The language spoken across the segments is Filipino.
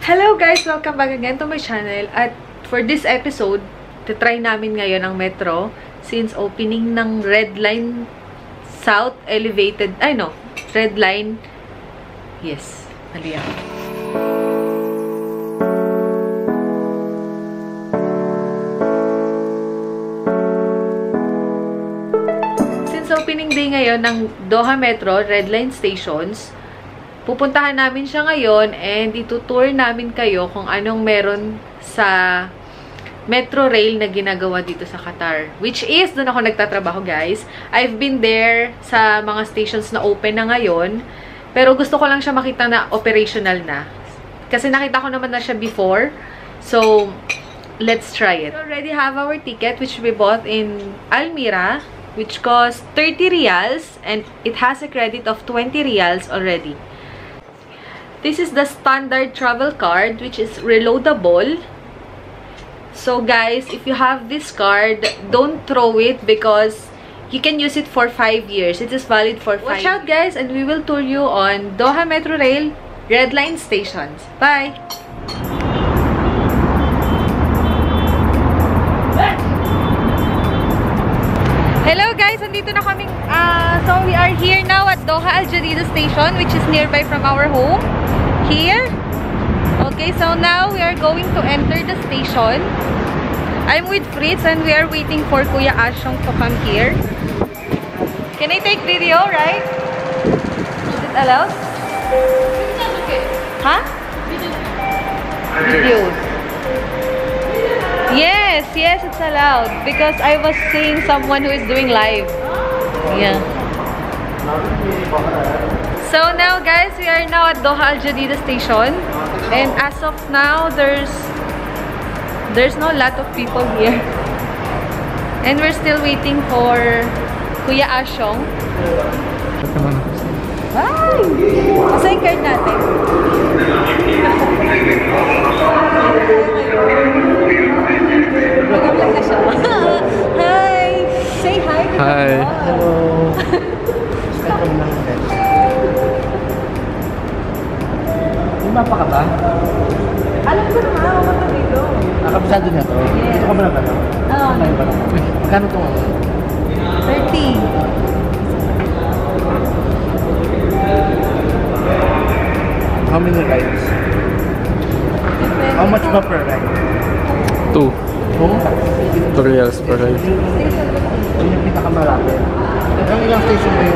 Hello guys! Welcome back again to my channel. At for this episode, try namin ngayon ang metro since opening ng Red Line South Elevated, ay no, Red Line, yes, mali ako. Since opening day ngayon ng Doha Metro, Red Line Stations, pupuntahan namin siya ngayon and itutour namin kayo kung anong meron sa metro rail na ginagawa dito sa Qatar. Which is, doon ako nagtatrabaho guys. I've been there sa mga stations na open na ngayon. Pero gusto ko lang siya makita na operational na. Kasi nakita ko naman na siya before. So, let's try it. We already have our ticket which we bought in Almira. Which cost 30 rials. And it has a credit of 20 rials already. This is the standard travel card which is reloadable. So guys, if you have this card, don't throw it because you can use it for 5 years. It is valid for 5 Watch out guys and we will tour you on Doha Metro Rail Red Line stations. Bye! Hello guys! Andito na kaming, uh, so we are here now at Doha Al Jadida station which is nearby from our home. Here. Okay, so now we are going to enter the station. I'm with Fritz and we are waiting for Kuya Ashong to come here. Can I take video, right? Is it allowed? Huh? Videos. Yes, yes, it's allowed. Because I was seeing someone who is doing live. Yeah. So now guys, we are now at Doha Al Jadida station. And as of now, there's there's no lot of people here. And we're still waiting for Kuya Ashong. Ay! Asa yung card natin? Mag-vlog na siya. Hi! Say hi. Hi. vlog.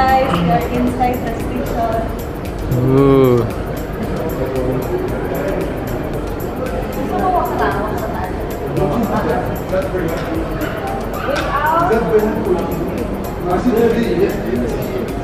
guys, we are inside the station. Ooh. Gusto mo? Walk sa taas.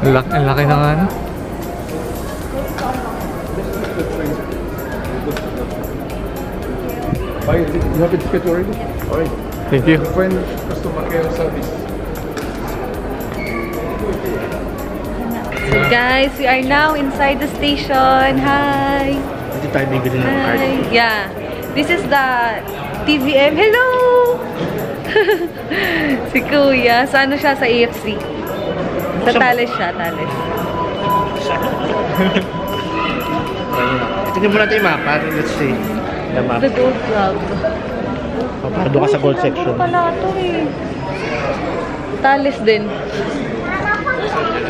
Ang laki, ang laki ng ano. Buy it. You have a ticket already? Alright. Thank you. Find customer care service. So guys, we are now inside the station. Hi! Hindi tayo bibili ng card. Yeah. This is the TVM. Hello! si Kuya. Sa ano siya? Sa AFC. Sa Thales siya. Thales. Tingnan mo natin yung mapa. Let's see. The map. The Gold Club. Papakado ka sa gold section. Ano pala ito eh? Thales din.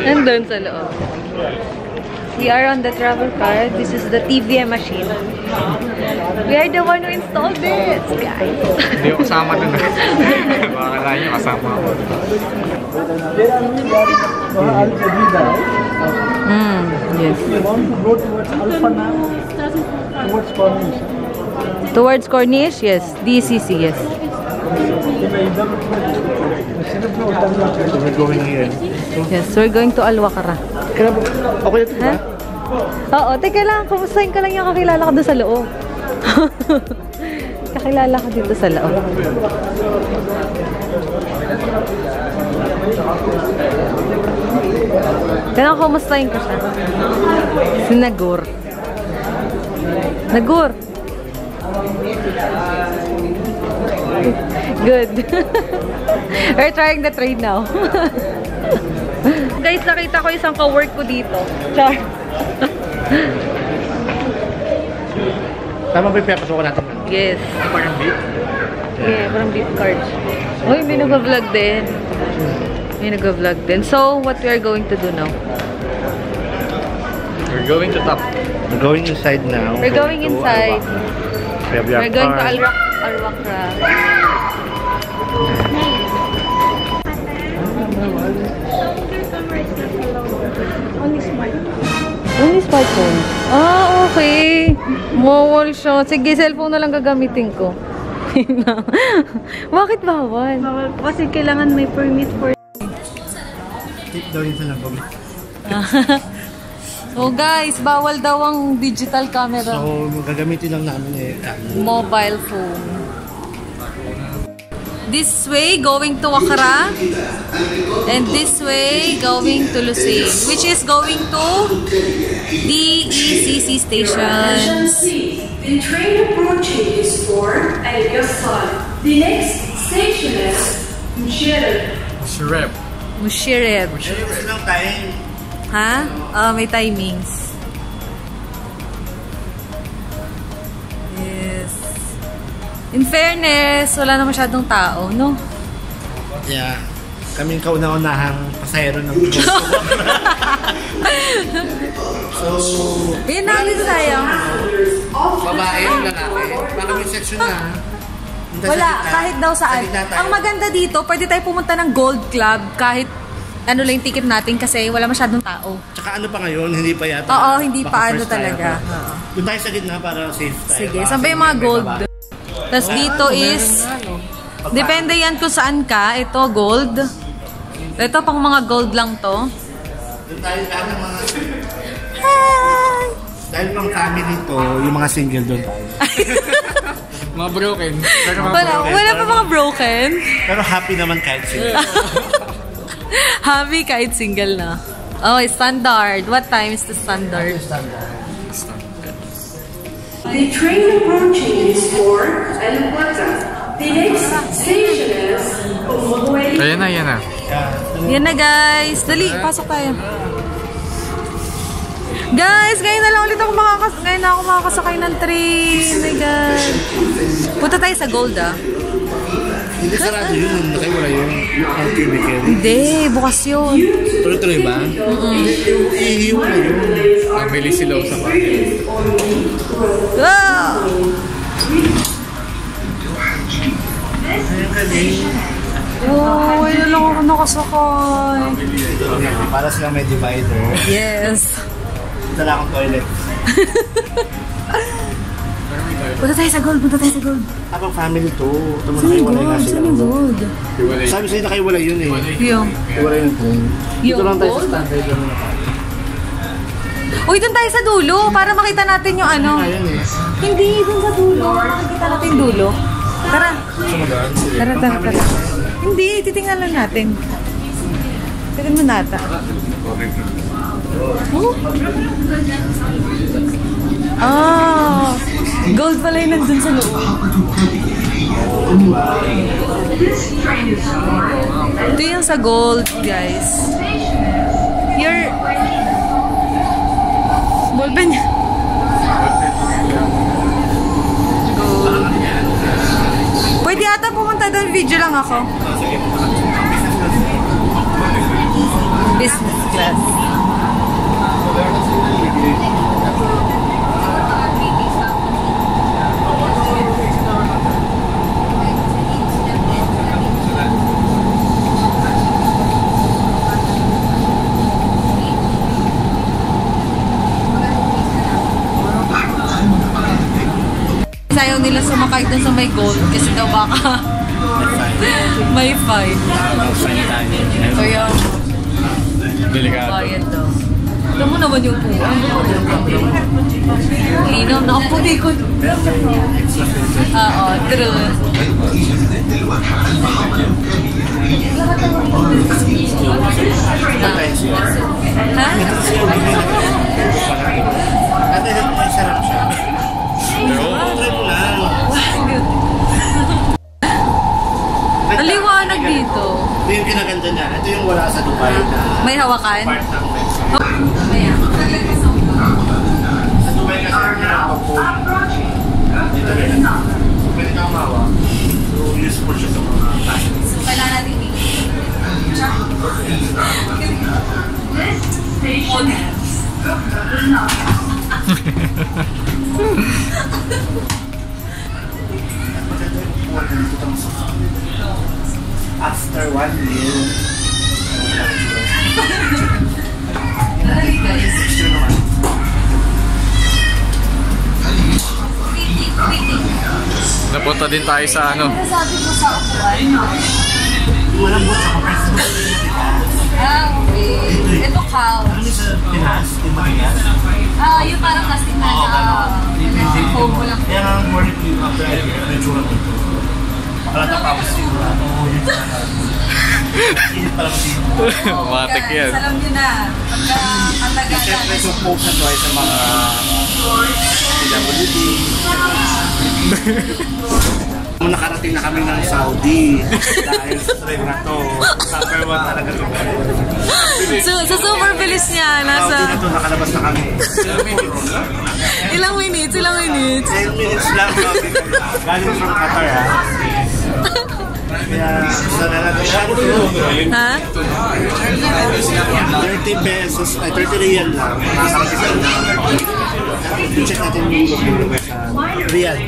Nandun sa loob. We are on the travel card. This is the TVM machine. We are the one who installed this, guys. Hindi ako kasama dun ah. Baka kala nyo kasama ako. Hmm, yes. You want to go towards Alpha now? Towards Cornish. Towards Cornish, yes. DCC, yes. So we're going here. Yes, we're going to Alwakara. Okay ito Ha? ba? Oo, teka lang. Kumustahin ka lang yung kakilala ko doon sa loob. kakilala ka dito sa loob. Kaya kumustahin ko siya. Si Nagor. Nagor. Good. We're trying the train now. Guys, nakita ko isang ka-work ko dito. Char. Tama ba yung pinapasukan natin? Yes. Parang beef? Yeah, parang beef cards. Uy, may nag-vlog din. May nag-vlog din. So, what we are going to do now? We're going to top. We're going inside now. We're going to inside. We're going to. Alwak Alwakra. Only smartphone. Ah, okay. Bawal siya. Sige, cellphone na lang gagamitin ko. Bakit bawal? Bawal kasi kailangan may permit for Take daw yun sa labog. So guys, bawal daw ang digital camera. So, gagamitin lang namin eh. ano, Mobile phone. This way, going to Wakra. And this way, going to Lucene. Which is going to DECC stations. The train approaching is for Ayasal. The next station is Mshel. Shrep. Mushirev. Ito lang tayo. Ha? Ah, may timings. Yes. In fairness, wala na masyadong tao, no? Yeah. Kaming kauna-unahang pasayro ng So, Ayun na, dito tayo. babae yung lalaki. Baka may section na. Punta sa Wala, gitna. kahit daw saan. gitna tayo. Ang maganda dito, pwede tayo pumunta ng Gold Club kahit ano lang yung ticket natin kasi wala masyadong tao. Tsaka ano pa ngayon, hindi pa yata. Oo, hindi pa ano talaga. Oo. Doon tayo sa gitna para safe tayo. Sige, saan ba yung mga gold? Tapos dito is, depende yan kung saan ka. Ito, gold. Ito, pang mga gold lang to. Doon tayo lahat ng mga... Hi! Dahil pang family to, yung mga single doon tayo. Mga broken. Pero mga Wala, broken. wala pa mga broken. Pero happy naman kahit single. Happy kahit single na. Oh, standard. What time is the standard? The train approaching is for Alwata. The next station is Umuweli. Ayan na, ayan na. Yan na guys. Dali, pasok tayo. Guys, ngayon na lang ulit ako makakas ngayon na ako makakasakay ng train. Oh my God. Punta tayo sa Gold ah. Hindi sarado yun. Nakaiwala yun. Ang cubicle. Hindi, bukas yun. Tuloy-tuloy ba? Iihiw na yun. Namili sila sa! Ayun galing. Oh, ayun lang ako nakasakay. Para sila may divider. Yes. Ito na akong toilet. Punta tayo sa Gold, punta tayo sa Gold. Habang family to. Ito mo nakaiwalay na Gold? sila. Saan yung Gold? Sabi sa'yo nakaiwalay yun eh. Yung. Iwalay yung phone. Dito Yung lang tayo sa gold? lang tayo. Uy, doon tayo sa dulo para makita natin yung ano. Eh. Hindi, doon sa dulo. Makikita natin dulo. Tara. Tara, tara, tara. Hindi, titingnan lang natin. Tignan mo nata. Oh. Ah, gold pala yung nandun sa loob. Ito yung sa gold, guys. Your... Ballpen niya. Gold. Pwede ata pumunta doon, video lang ako. Business class. Ayaw nila sumakay dun sa may gold kasi daw baka may fine. Tayo. Kaya Delikado. bayad daw. Tignan mo naman yung puwan. Linaw na ako ko. Oo, true. Ha? Liwanag dito. Ito yung kinaganda niya. Ito yung wala sa Dubai na May hawakan? part ng. Sa Dubai kasi ang mag-phone. Dito rin. So, pwede kang mawa. So, useful siya sa mga tayo. Kailangan natin After one year. Naman. Napunta din tayo sa ano. Sabi ko sa upuan. Walang bot sa kapatid. Ah, okay. Ito cow. Ano sa Pinas? Yung matigas? Ah, yung parang plastic na na foam mo lang. Kaya nga ang morning yung after the tsura ko. Makalata pa ako siguro. Oo, yun na. Init pala. Matik yan. Alam nyo na, pagka katagalan. Siyempre, yung post na to ay sa mga PWD. Nung nakarating na kami ng Saudi dahil sa trip na to, summer one talaga to. So, sa super bilis niya, Saudi na nasa to, nakalabas na kami. ilang minutes, ilang minutes. 10 minutes lang. Galing from Qatar ha. Isa na lang. Ha? 30 pesos, ay 30 real lang. Check natin yung Riyadh.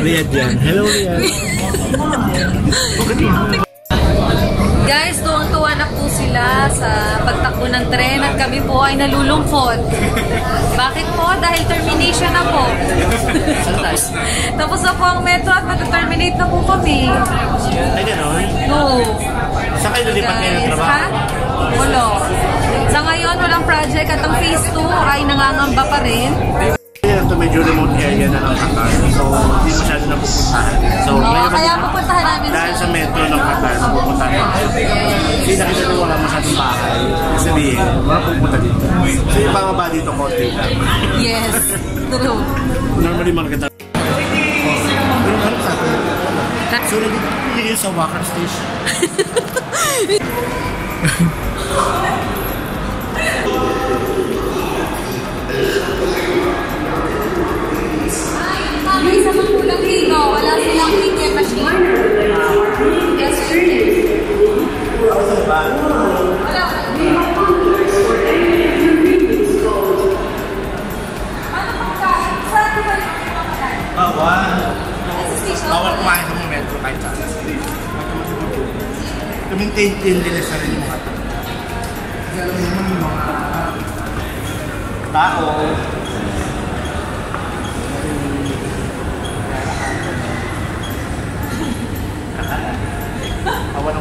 Riyadh yan. Hello Riyadh. Guys, tuwang-tuwa na po sila sa pagtakbo ng tren at kami po ay nalulungkot. Bakit po? Dahil termination na po. Tapos na po ang metro at mag-terminate na po kami. Ay, gano'n. No. Saan kayo nalipat kayo ng trabaho? ha? Wala. Sa ngayon, walang project at ang phase 2 ay nangangamba pa rin. Ito medyo remote area na ng Qatar. So, hindi masyado napupuntahan. So, Oo, kaya pupuntahan namin dahil sa metro ng Qatar, pupuntahan natin. Hindi nakita nyo wala masyadong bahay. Ibig Sabihin, wala pupunta dito. So, yung pangaba dito, konti lang. Yes, true. Normally, mga kita. Akin, so, kami sa Walker Station. May isa pang kulang dito. Wala silang ticket machine. Yes, Wala. Ano pang ka? Saan ba yung kumakain? Bawal. Sa? Bawal kumain sa mga metro kahit saan. Kumintain din nila sa rin yung mga tao. Kasi alam mo naman yung mga tao,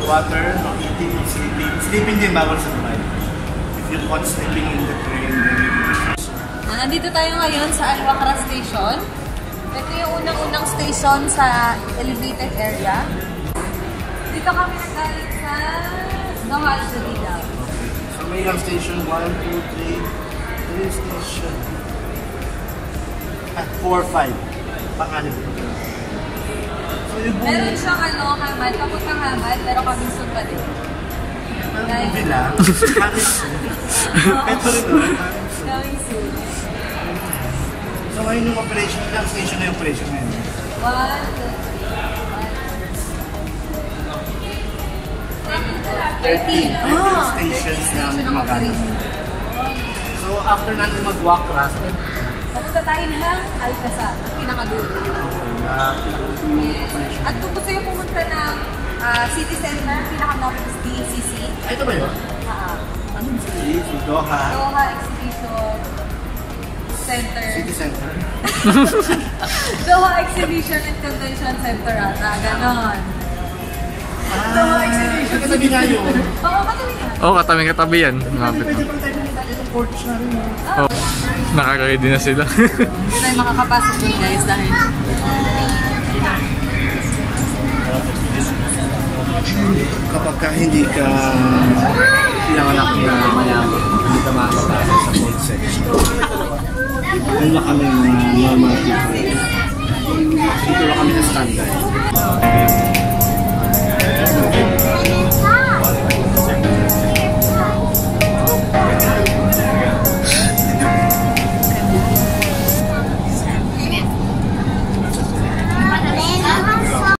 water, no eating, no sleeping. Sleeping din bawal sa Dubai. If you caught sleeping in the train, then Ah, Nandito tayo ngayon sa Al Wakra Station. Ito yung unang-unang station sa elevated area. Dito kami nagaling sa Gawal Surigao. So may ilang station, 1, 2, 3, 3 station. At 4, 5. Pangalim. Meron siyang ano, hamad, papuntang hamad, pero kaming sumpa din. Guys. movie lang. Paris. Ito rin doon. Coming soon. So ngayon yung operation, ilang station na yung operation ngayon? One, two, three, one. 13 Ah, stations na gumagana. So after natin mag-walk class, Papunta tayo ng Alcazar, pinakadulo. At kung gusto yung pumunta ng ah, city center, pinaka-malapit is DCC. ay ito ba yun? Ah, Anong city? Si Doha. Doha Exhibition Center. City Center. Doha Exhibition and Convention Center ata, ganon. Doha Exhibition. Katabi nga yun. Oo, katabi ka. Oh, katabi-katabi yan. Malapit na. Pwede pala tayo pumunta dito porch na rin. Oh, naka-ready na sila. Hindi tayo makakapasok dun guys dahil Kapag ka hindi ka pinanganak na mayaman, hindi ka makakapasok sa food section. Ano na kami mga normal people. Dito lang kami na standard.